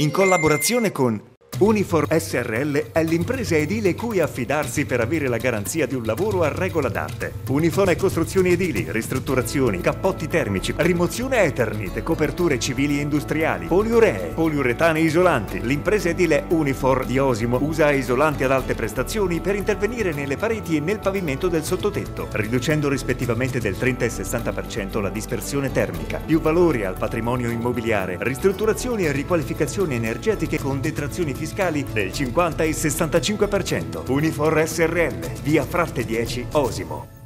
in collaborazione con Unifor SRL è l'impresa edile cui affidarsi per avere la garanzia di un lavoro a regola d'arte. Unifor è costruzioni edili, ristrutturazioni, cappotti termici, rimozione Eternit, coperture civili e industriali, poliuree, poliuretane isolanti. L'impresa edile Unifor di Osimo usa isolanti ad alte prestazioni per intervenire nelle pareti e nel pavimento del sottotetto, riducendo rispettivamente del 30 e 60% la dispersione termica. Più valori al patrimonio immobiliare, ristrutturazioni e riqualificazioni energetiche con detrazioni fiscali del 50 e il 65%. Unifor SRL, via Fratte 10, Osimo.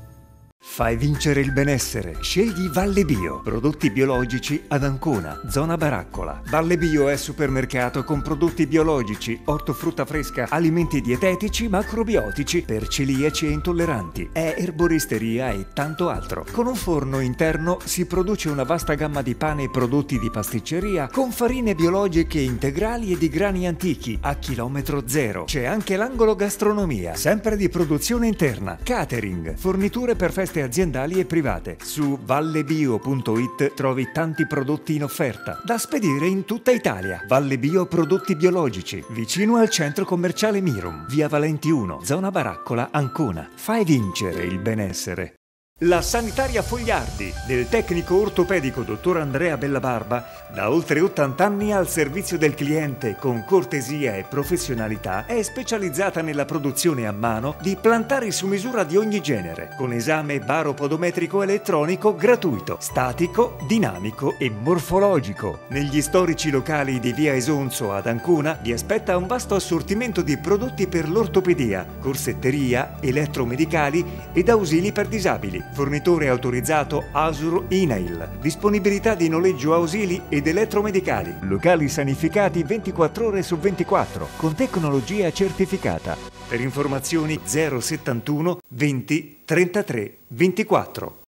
Fai vincere il benessere. Scegli Valle Bio. Prodotti biologici ad Ancona, zona Baraccola. Valle Bio è supermercato con prodotti biologici, ortofrutta fresca, alimenti dietetici, macrobiotici per celiaci e intolleranti. È erboristeria e tanto altro. Con un forno interno si produce una vasta gamma di pane e prodotti di pasticceria con farine biologiche integrali e di grani antichi a chilometro zero. C'è anche l'angolo gastronomia, sempre di produzione interna, catering, forniture per feste aziendali e private. Su vallebio.it trovi tanti prodotti in offerta, da spedire in tutta Italia. Valle Bio Prodotti Biologici, vicino al centro commerciale Mirum, via Valenti 1, zona Baraccola, Ancona. Fai vincere il benessere. La sanitaria Fogliardi del tecnico ortopedico dottor Andrea Bellabarba, da oltre 80 anni al servizio del cliente con cortesia e professionalità, è specializzata nella produzione a mano di plantari su misura di ogni genere, con esame baropodometrico elettronico gratuito, statico, dinamico e morfologico. Negli storici locali di via Esonzo ad Ancona vi aspetta un vasto assortimento di prodotti per l'ortopedia, corsetteria, elettromedicali ed ausili per disabili fornitore autorizzato Asur Inail. Disponibilità di noleggio ausili ed elettromedicali. Locali sanificati 24 ore su 24 con tecnologia certificata. Per informazioni 071 20 33 24.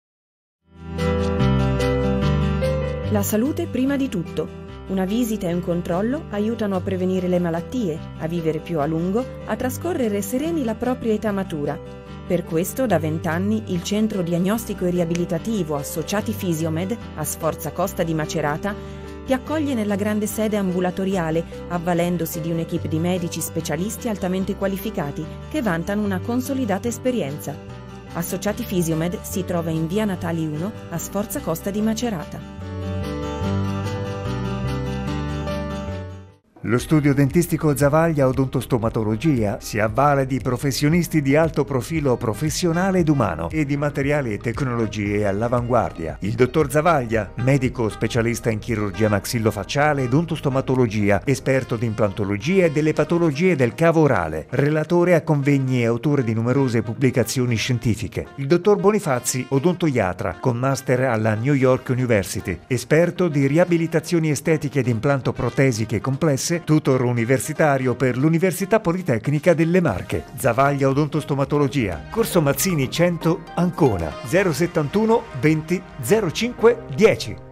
La salute prima di tutto. Una visita e un controllo aiutano a prevenire le malattie, a vivere più a lungo, a trascorrere sereni la propria età matura. Per questo da vent'anni il Centro Diagnostico e Riabilitativo Associati Fisiomed a Sforza Costa di Macerata ti accoglie nella grande sede ambulatoriale, avvalendosi di un'equipe di medici specialisti altamente qualificati che vantano una consolidata esperienza. Associati Fisiomed si trova in via Natali 1 a Sforza Costa di Macerata. Lo studio dentistico Zavaglia Odontostomatologia si avvale di professionisti di alto profilo professionale ed umano e di materiali e tecnologie all'avanguardia. Il dottor Zavaglia, medico specialista in chirurgia maxillofacciale ed odontostomatologia, esperto di implantologia e delle patologie del cavo orale, relatore a convegni e autore di numerose pubblicazioni scientifiche. Il dottor Bonifazzi, odontoiatra, con master alla New York University, esperto di riabilitazioni estetiche ed implanto protesiche complesse tutor universitario per l'Università Politecnica delle Marche. Zavaglia Odontostomatologia. Corso Mazzini 100 Ancona 071 20 05 10.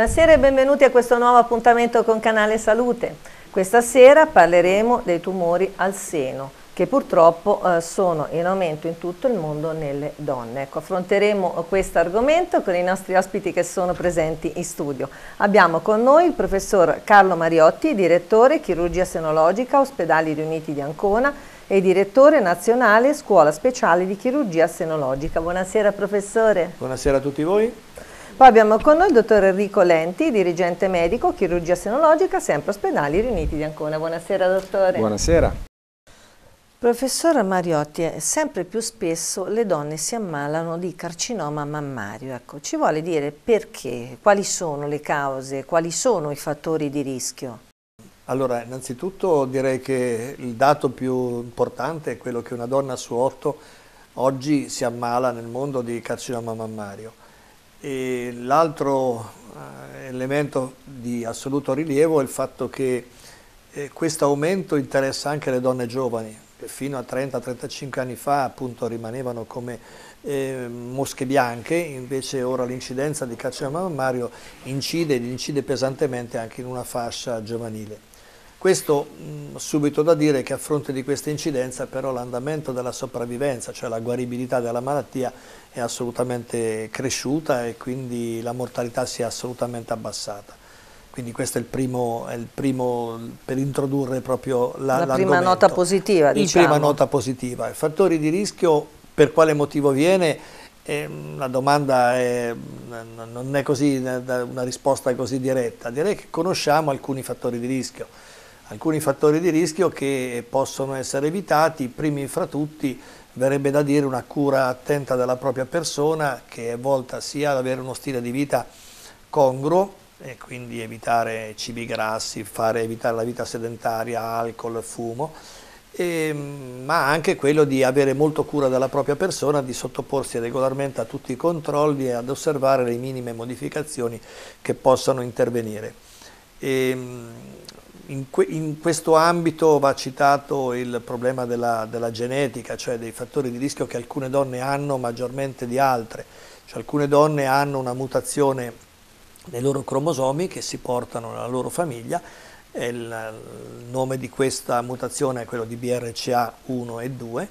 Buonasera e benvenuti a questo nuovo appuntamento con Canale Salute. Questa sera parleremo dei tumori al seno che purtroppo eh, sono in aumento in tutto il mondo nelle donne. Ecco, affronteremo questo argomento con i nostri ospiti che sono presenti in studio. Abbiamo con noi il professor Carlo Mariotti, direttore chirurgia senologica Ospedali Riuniti di Ancona e direttore nazionale Scuola Speciale di Chirurgia Senologica. Buonasera professore. Buonasera a tutti voi. Poi abbiamo con noi il dottor Enrico Lenti, dirigente medico, chirurgia senologica, sempre ospedali riuniti di Ancona. Buonasera dottore. Buonasera. Professor Mariotti, sempre più spesso le donne si ammalano di carcinoma mammario. Ecco, ci vuole dire perché, quali sono le cause, quali sono i fattori di rischio? Allora, innanzitutto direi che il dato più importante è quello che una donna su otto oggi si ammala nel mondo di carcinoma mammario L'altro eh, elemento di assoluto rilievo è il fatto che eh, questo aumento interessa anche le donne giovani, che fino a 30-35 anni fa appunto rimanevano come eh, mosche bianche, invece ora l'incidenza di carcinoma mammario incide incide pesantemente anche in una fascia giovanile. Questo mh, subito da dire che a fronte di questa incidenza però l'andamento della sopravvivenza, cioè la guaribilità della malattia è assolutamente cresciuta e quindi la mortalità si è assolutamente abbassata. Quindi questo è il primo, è il primo per introdurre proprio la, la prima nota positiva. Diciamo. La prima nota positiva. I fattori di rischio per quale motivo viene? Eh, la domanda è, non è così, una risposta così diretta. Direi che conosciamo alcuni fattori di rischio. Alcuni fattori di rischio che possono essere evitati, primi fra tutti verrebbe da dire una cura attenta della propria persona che è volta sia ad avere uno stile di vita congruo, e quindi evitare cibi grassi, fare, evitare la vita sedentaria, alcol, fumo, e, ma anche quello di avere molto cura della propria persona, di sottoporsi regolarmente a tutti i controlli e ad osservare le minime modificazioni che possano intervenire. E, in, que, in, questo ambito va citato il problema della, della, genetica, cioè dei fattori di rischio che alcune donne hanno maggiormente di altre, cioè alcune donne hanno una mutazione nei loro cromosomi che si portano nella loro famiglia. Il, il, nome di questa mutazione è quello di BRCA1 e 2,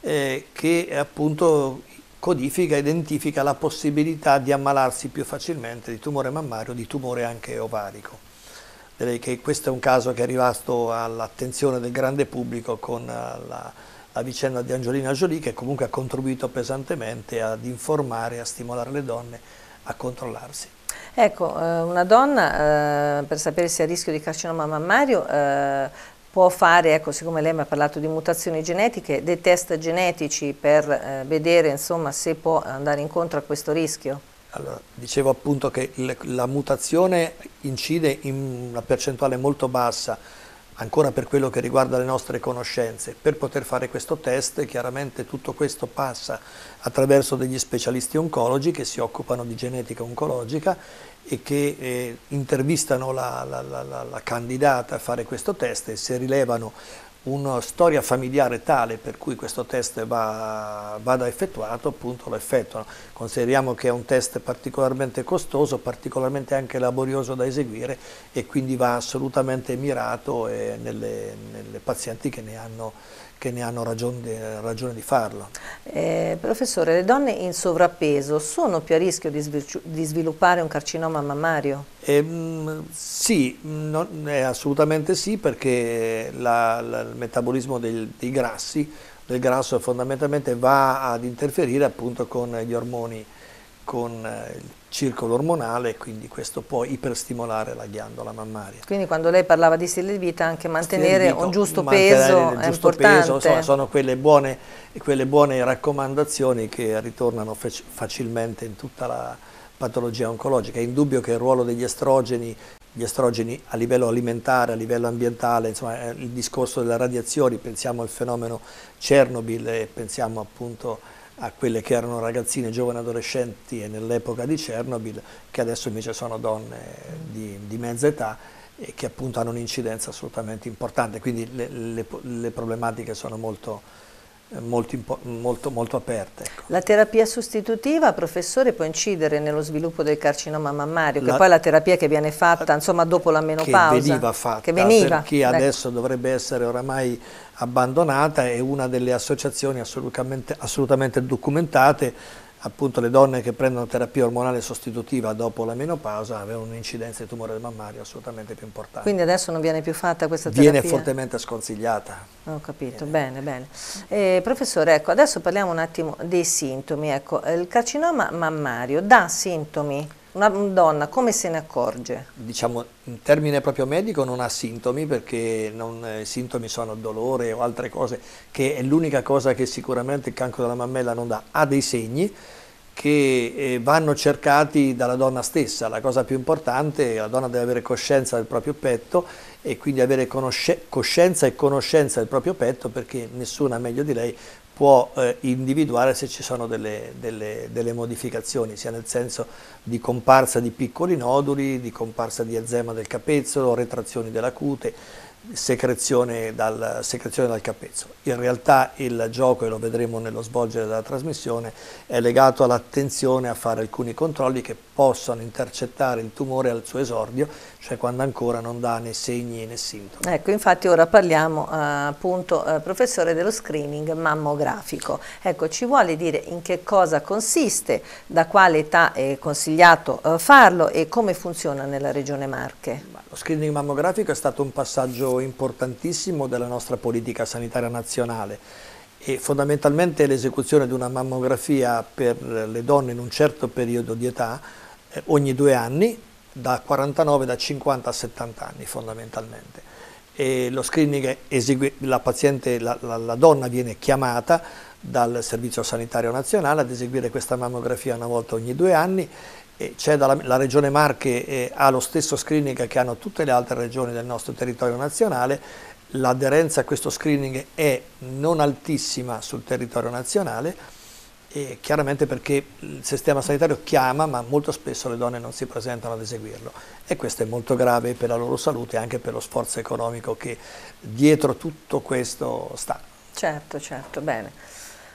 eh, che appunto codifica, identifica la possibilità di ammalarsi più facilmente di tumore mammario, di tumore anche ovarico. Direi che questo è un caso che è arrivato all'attenzione del grande pubblico con eh, la, la vicenda di Angelina Jolie che comunque ha contribuito pesantemente ad informare a stimolare le donne a controllarsi. Ecco, eh, una donna eh, per sapere se ha rischio di carcinoma mammario può fare, ecco, siccome lei mi ha parlato di mutazioni genetiche, dei test genetici per vedere insomma, se può andare incontro a questo rischio? Allora, dicevo appunto che la mutazione incide in una percentuale molto bassa ancora per quello che riguarda le nostre conoscenze. Per poter fare questo test chiaramente tutto questo passa attraverso degli specialisti oncologi che si occupano di genetica oncologica e che eh, intervistano la, la, la, la, candidata a fare questo test e se rilevano una storia familiare tale per cui questo test va, vada effettuato, appunto lo effettuano. Consideriamo che è un test particolarmente costoso, particolarmente anche laborioso da eseguire e quindi va assolutamente mirato nelle, nelle pazienti che ne hanno che ne hanno ragione di, ragione di farlo. Eh, professore, le donne in sovrappeso sono più a rischio di, di sviluppare un carcinoma mammario? Eh, sì, non, assolutamente sì, perché la, la, il metabolismo del, dei grassi, del grasso fondamentalmente va ad interferire appunto con gli ormoni, con eh, il circolo ormonale quindi questo può iperstimolare la ghiandola mammaria. Quindi quando lei parlava di stile di vita anche mantenere vita, un giusto peso è giusto importante. Peso, insomma, sono quelle buone, quelle buone, raccomandazioni che ritornano facilmente in tutta la patologia oncologica. È indubbio che il ruolo degli estrogeni gli estrogeni a livello alimentare, a livello ambientale, insomma il discorso delle radiazioni, pensiamo al fenomeno Chernobyl e pensiamo appunto a quelle che erano ragazzine, giovani adolescenti nell'epoca di Chernobyl, che adesso invece sono donne di, di mezza età e che appunto hanno un'incidenza assolutamente importante, quindi le, le, le problematiche sono molto, molto, molto, molto aperte. Ecco. La terapia sostitutiva, professore, può incidere nello sviluppo del carcinoma mammario, la, che poi è la terapia che viene fatta insomma, dopo la menopausa. Che veniva fatta, che veniva. per chi ecco. adesso dovrebbe essere oramai abbandonata, è una delle associazioni assolutamente, assolutamente documentate appunto le donne che prendono terapia ormonale sostitutiva dopo la menopausa avevano un'incidenza di tumore del mammario assolutamente più importante. Quindi adesso non viene più fatta questa terapia? Viene fortemente sconsigliata. Ho capito, viene. bene, bene. Eh, professore, ecco, adesso parliamo un attimo dei sintomi. Ecco, il carcinoma mammario dà sintomi? Una donna come se ne accorge? Diciamo, in termine proprio medico non ha sintomi perché non, eh, sintomi sono dolore o altre cose, che è l'unica cosa che sicuramente il cancro della mammella non dà. Ha dei segni che eh, vanno cercati dalla donna stessa. La cosa più importante è la donna deve avere coscienza del proprio petto e quindi avere coscienza e conoscenza del proprio petto perché nessuna meglio di lei può eh, individuare se ci sono delle, delle, delle, modificazioni, sia nel senso di comparsa di piccoli noduli, di comparsa di eczema del capezzolo, retrazioni della cute, secrezione dal, secrezione dal capezzolo. In realtà il gioco, e lo vedremo nello svolgere della trasmissione, è legato all'attenzione a fare alcuni controlli che possano intercettare il tumore al suo esordio, cioè quando ancora non dà né segni né sintomi. Ecco, infatti ora parliamo eh, appunto, eh, professore, dello screening mammografico. Ecco, ci vuole dire in che cosa consiste, da quale età è consigliato eh, farlo e come funziona nella regione Marche? Lo screening mammografico è stato un passaggio importantissimo della nostra politica sanitaria nazionale e fondamentalmente l'esecuzione di una mammografia per le donne in un certo periodo di età eh, ogni due anni, da 49, da 50 a 70 anni fondamentalmente. E lo screening esegue, la paziente, la, la, la donna viene chiamata dal Servizio Sanitario Nazionale ad eseguire questa mammografia una volta ogni due anni dalla, la regione Marche eh, ha lo stesso screening che hanno tutte le altre regioni del nostro territorio nazionale, l'aderenza a questo screening è non altissima sul territorio nazionale, e chiaramente perché il sistema sanitario chiama ma molto spesso le donne non si presentano ad eseguirlo e questo è molto grave per la loro salute e anche per lo sforzo economico che dietro tutto questo sta. Certo, certo, bene.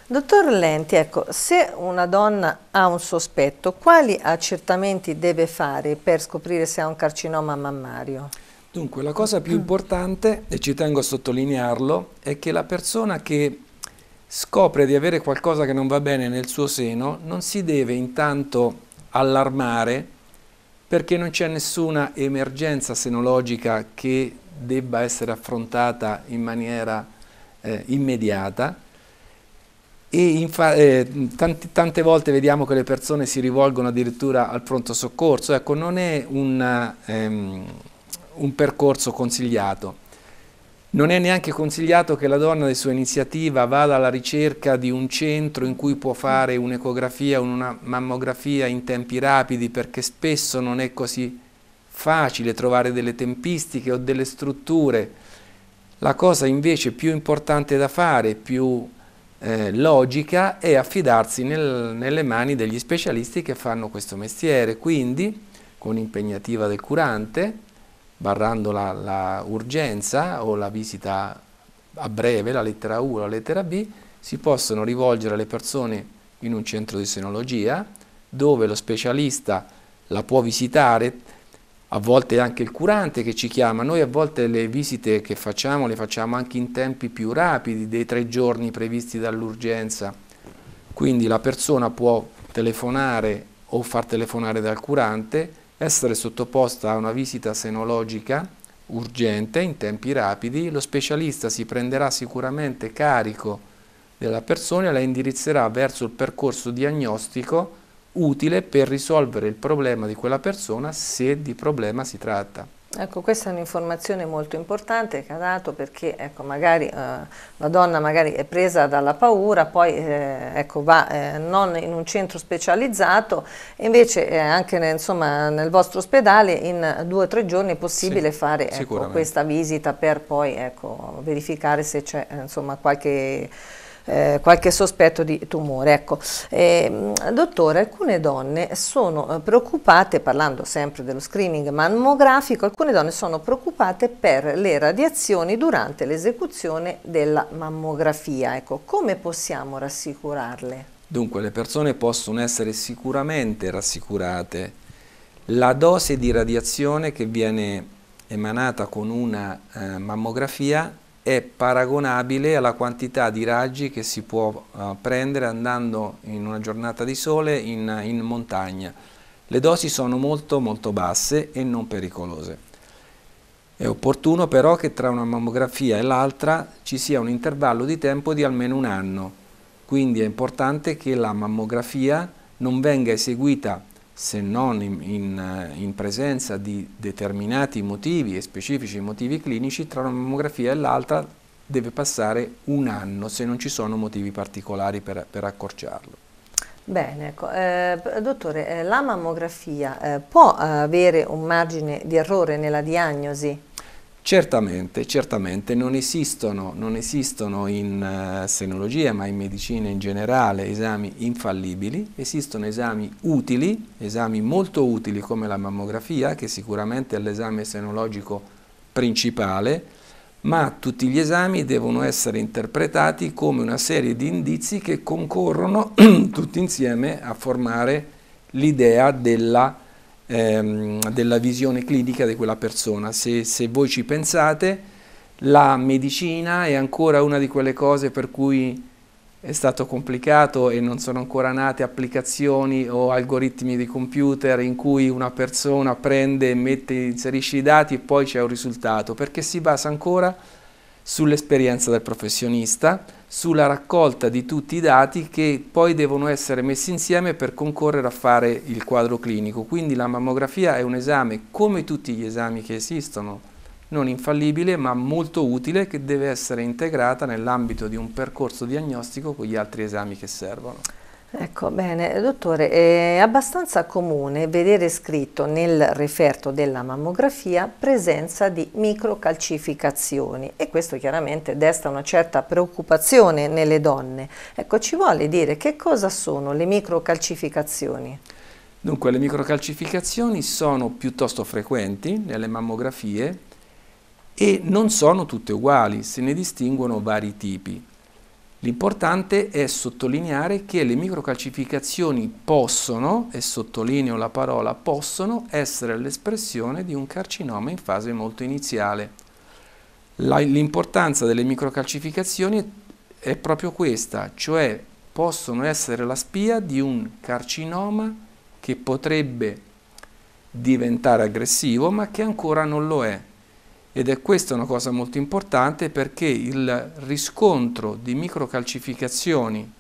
Dottor Lenti, ecco, se una donna ha un sospetto, quali accertamenti deve fare per scoprire se ha un carcinoma mammario? Dunque, la cosa più importante, e ci tengo a sottolinearlo, è che la persona che scopre di avere qualcosa che non va bene nel suo seno non si deve intanto allarmare perché non c'è nessuna emergenza senologica che debba essere affrontata in maniera eh, immediata e eh, tante, tante, volte vediamo che le persone si rivolgono addirittura al pronto soccorso, ecco non è un, ehm, un percorso consigliato. Non è neanche consigliato che la donna di sua iniziativa vada alla ricerca di un centro in cui può fare un'ecografia o una mammografia in tempi rapidi perché spesso non è così facile trovare delle tempistiche o delle strutture. La cosa invece più importante da fare, più eh, logica è affidarsi nel, nelle mani degli specialisti che fanno questo mestiere, quindi con impegnativa del curante, barrando la, la urgenza o la visita a breve, la lettera U o la lettera B, si possono rivolgere le persone in un centro di senologia dove lo specialista la può visitare a volte anche il curante che ci chiama, noi a volte le visite che facciamo le facciamo anche in tempi più rapidi dei tre giorni previsti dall'urgenza, quindi la persona può telefonare o far telefonare dal curante, essere sottoposta a una visita senologica urgente in tempi rapidi, lo specialista si prenderà sicuramente carico della persona e la indirizzerà verso il percorso diagnostico utile per risolvere il problema di quella persona se di problema si tratta. Ecco, questa è un'informazione molto importante che ha dato perché ecco, magari eh, la donna magari è presa dalla paura, poi eh, ecco, va eh, non in un centro specializzato invece eh, anche nel, insomma, nel vostro ospedale in due o tre giorni è possibile sì, fare ecco, questa visita per poi ecco, verificare se c'è qualche eh, qualche sospetto di tumore. Ecco, eh, dottore, alcune donne sono eh, preoccupate, parlando sempre dello screening mammografico, alcune donne sono preoccupate per le radiazioni durante l'esecuzione della mammografia. Ecco, come possiamo rassicurarle? Dunque, le persone possono essere sicuramente rassicurate. La dose di radiazione che viene emanata con una eh, mammografia è paragonabile alla quantità di raggi che si può uh, prendere andando in una giornata di sole in, in montagna. Le dosi sono molto molto basse e non pericolose. È opportuno però che tra una mammografia e l'altra ci sia un intervallo di tempo di almeno un anno, quindi è importante che la mammografia non venga eseguita se non in, in, eh, in, presenza di determinati motivi e specifici motivi clinici, tra una mammografia e l'altra deve passare un anno se non ci sono motivi particolari per, per accorciarlo. Bene, ecco. eh, dottore, eh, la mammografia eh, può avere un margine di errore nella diagnosi? Certamente, certamente non esistono, non esistono in uh, senologia, ma in medicina in generale, esami infallibili, esistono esami utili, esami molto utili come la mammografia, che sicuramente è l'esame senologico principale, ma tutti gli esami devono essere interpretati come una serie di indizi che concorrono tutti insieme a formare l'idea della ehm, della visione clinica di quella persona. Se, se voi ci pensate, la medicina è ancora una di quelle cose per cui è stato complicato e non sono ancora nate applicazioni o algoritmi di computer in cui una persona prende, mette, inserisce i dati e poi c'è un risultato, perché si basa ancora sull'esperienza del professionista, sulla raccolta di tutti i dati che poi devono essere messi insieme per concorrere a fare il quadro clinico. Quindi la mammografia è un esame, come tutti gli esami che esistono, non infallibile ma molto utile che deve essere integrata nell'ambito di un percorso diagnostico con gli altri esami che servono. Ecco, bene, dottore, è abbastanza comune vedere scritto nel referto della mammografia presenza di microcalcificazioni e questo chiaramente desta una certa preoccupazione nelle donne. Ecco, ci vuole dire che cosa sono le microcalcificazioni? Dunque, le microcalcificazioni sono piuttosto frequenti nelle mammografie e non sono tutte uguali, se ne distinguono vari tipi. L'importante è sottolineare che le microcalcificazioni possono, e sottolineo la parola possono, essere l'espressione di un carcinoma in fase molto iniziale. L'importanza delle microcalcificazioni è proprio questa, cioè possono essere la spia di un carcinoma che potrebbe diventare aggressivo ma che ancora non lo è ed è questa una cosa molto importante perché il riscontro di microcalcificazioni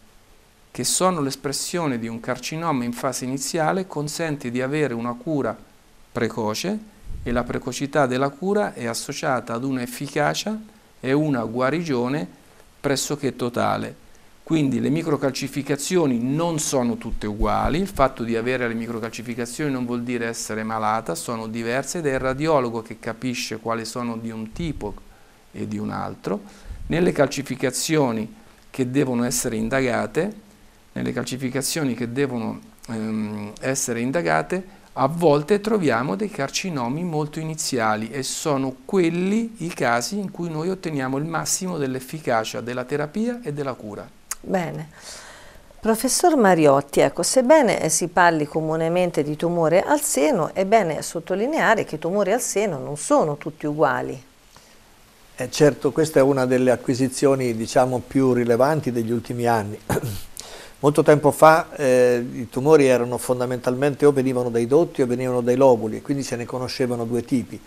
che sono l'espressione di un carcinoma in fase iniziale consente di avere una cura precoce e la precocità della cura è associata ad un'efficacia e una guarigione pressoché totale. Quindi le microcalcificazioni non sono tutte uguali, il fatto di avere le microcalcificazioni non vuol dire essere malata, sono diverse ed è il radiologo che capisce quali sono di un tipo e di un altro. Nelle calcificazioni che devono essere indagate, nelle calcificazioni che devono ehm, essere indagate, a volte troviamo dei carcinomi molto iniziali e sono quelli i casi in cui noi otteniamo il massimo dell'efficacia della terapia e della cura. Bene. Professor Mariotti, ecco, sebbene si parli comunemente di tumore al seno, è bene sottolineare che i tumori al seno non sono tutti uguali. Eh certo, questa è una delle acquisizioni diciamo, più rilevanti degli ultimi anni. Molto tempo fa eh, i tumori erano fondamentalmente o venivano dai dotti o venivano dai lobuli, quindi se ne conoscevano due tipi,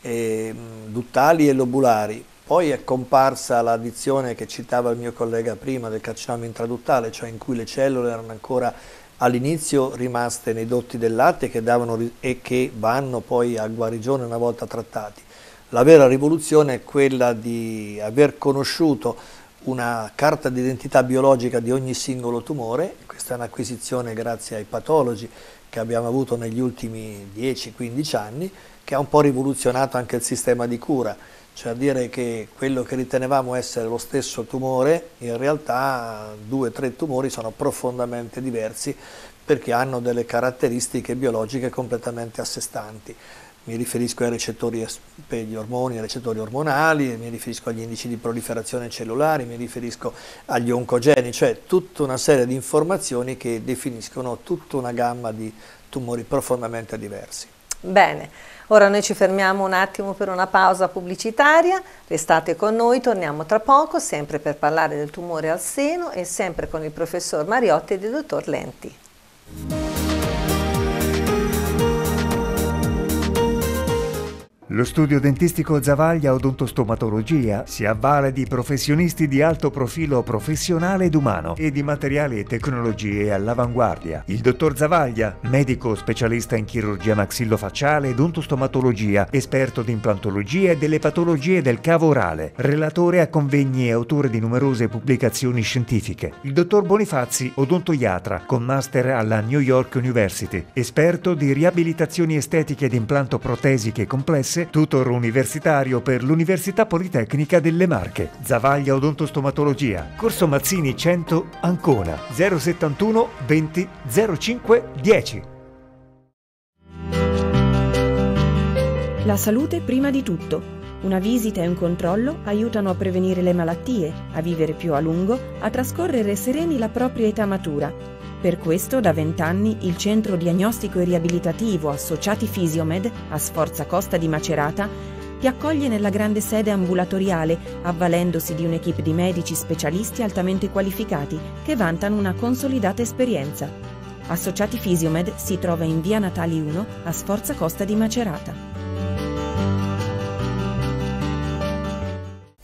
eh, duttali e lobulari. Poi è comparsa l'addizione che citava il mio collega prima del carcinoma intraduttale, cioè in cui le cellule erano ancora all'inizio rimaste nei dotti del latte che davano, e che vanno poi a guarigione una volta trattati. La vera rivoluzione è quella di aver conosciuto una carta d'identità biologica di ogni singolo tumore, questa è un'acquisizione grazie ai patologi che abbiamo avuto negli ultimi 10-15 anni, che ha un po' rivoluzionato anche il sistema di cura cioè a dire che quello che ritenevamo essere lo stesso tumore, in realtà due o tre tumori sono profondamente diversi perché hanno delle caratteristiche biologiche completamente a sé stanti. Mi riferisco ai recettori per gli ormoni, ai recettori ormonali, mi riferisco agli indici di proliferazione cellulari, mi riferisco agli oncogeni, cioè tutta una serie di informazioni che definiscono tutta una gamma di tumori profondamente diversi. Bene, ora noi ci fermiamo un attimo per una pausa pubblicitaria, restate con noi, torniamo tra poco, sempre per parlare del tumore al seno e sempre con il professor Mariotti e il dottor Lenti. Lo studio dentistico Zavaglia Odontostomatologia si avvale di professionisti di alto profilo professionale ed umano e di materiali e tecnologie all'avanguardia. Il dottor Zavaglia, medico specialista in chirurgia maxillofacciale ed odontostomatologia, esperto di implantologia e delle patologie del cavo orale, relatore a convegni e autore di numerose pubblicazioni scientifiche. Il dottor Bonifazzi, odontoiatra, con master alla New York University, esperto di riabilitazioni estetiche ed implanto protesiche complesse inglese, tutor universitario per l'Università Politecnica delle Marche. Zavaglia Odontostomatologia. Corso Mazzini 100 Ancona 071 20 05 10. La salute prima di tutto. Una visita e un controllo aiutano a prevenire le malattie, a vivere più a lungo, a trascorrere sereni la propria età matura. Per questo da vent'anni il Centro Diagnostico e Riabilitativo Associati Fisiomed, a Sforza Costa di Macerata, ti accoglie nella grande sede ambulatoriale, avvalendosi di un'equipe di medici specialisti altamente qualificati che vantano una consolidata esperienza. Associati Fisiomed si trova in via Natali 1 a Sforza Costa di Macerata.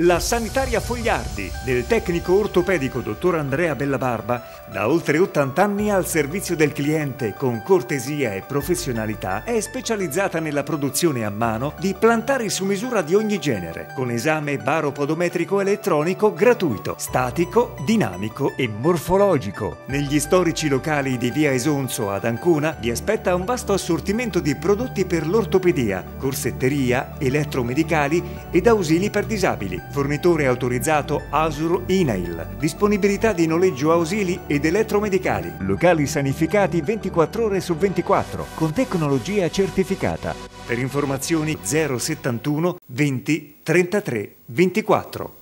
La sanitaria Fogliardi del tecnico ortopedico dottor Andrea Bellabarba, da oltre 80 anni al servizio del cliente con cortesia e professionalità, è specializzata nella produzione a mano di plantari su misura di ogni genere, con esame baropodometrico elettronico gratuito, statico, dinamico e morfologico. Negli storici locali di via Esonzo ad Ancona vi aspetta un vasto assortimento di prodotti per l'ortopedia, corsetteria, elettromedicali ed ausili per disabili fornitore autorizzato Asur Inail, disponibilità di noleggio ausili ed elettromedicali, locali sanificati 24 ore su 24, con tecnologia certificata. Per informazioni 071 20 33 24.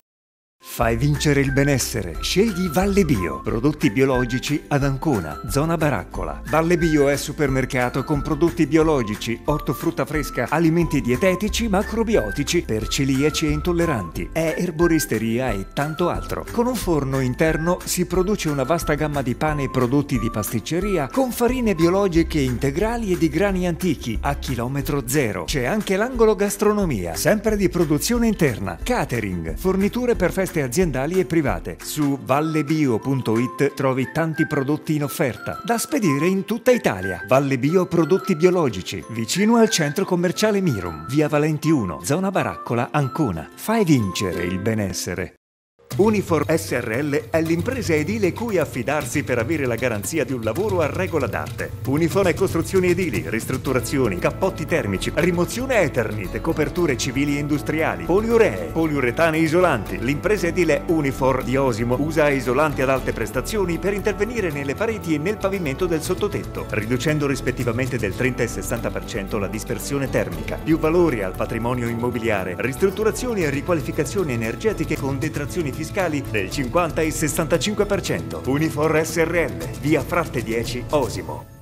Fai vincere il benessere. Scegli Valle Bio. Prodotti biologici ad Ancona, zona Baraccola. Valle Bio è supermercato con prodotti biologici, ortofrutta fresca, alimenti dietetici, macrobiotici per celiaci e intolleranti. È erboristeria e tanto altro. Con un forno interno si produce una vasta gamma di pane e prodotti di pasticceria con farine biologiche integrali e di grani antichi a chilometro zero. C'è anche l'angolo gastronomia, sempre di produzione interna. Catering, forniture per feste aziendali e private. Su vallebio.it trovi tanti prodotti in offerta, da spedire in tutta Italia. Valle Bio Prodotti Biologici, vicino al centro commerciale Mirum, via Valenti 1, zona Baraccola, Ancona. Fai vincere il benessere. Unifor SRL è l'impresa edile cui affidarsi per avere la garanzia di un lavoro a regola d'arte. Unifor è costruzioni edili, ristrutturazioni, cappotti termici, rimozione Eternit, coperture civili e industriali, poliuree, poliuretane isolanti. L'impresa edile Unifor di Osimo usa isolanti ad alte prestazioni per intervenire nelle pareti e nel pavimento del sottotetto, riducendo rispettivamente del 30 e 60% la dispersione termica. Più valori al patrimonio immobiliare, ristrutturazioni e riqualificazioni energetiche con detrazioni fiscali del 50 e 65%. Unifor SRL, via Fratte 10, Osimo.